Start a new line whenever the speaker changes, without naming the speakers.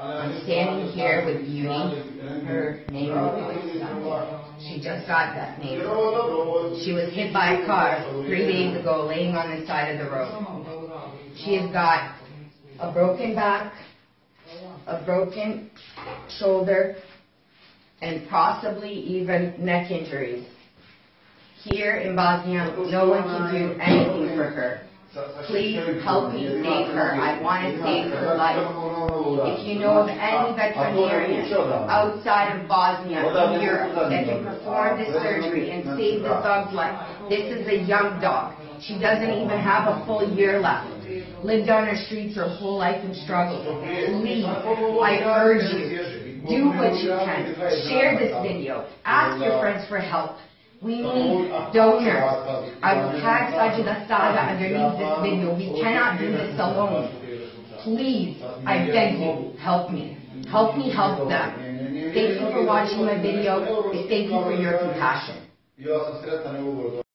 I'm standing here with Beauty. Her name is She just got that name. She was hit by a car three days ago laying on the side of the road. She has got a broken back, a broken shoulder, and possibly even neck injuries. Here in Bosnia, no one can do anything for her. Please help me save her. I want to save her life. If you know of any veterinarian outside of Bosnia, in Europe, that can perform this surgery and save this dog's life, this is a young dog. She doesn't even have a full year left. Lived on her streets her whole life and struggled. Please, I urge you, do what you can. Share this video. Ask your friends for help. We need donors. I will tag Sadida Sada underneath this video. We cannot do this alone. Please, I beg you, help me. Help me help them. Thank you for watching my video. Thank you for your compassion.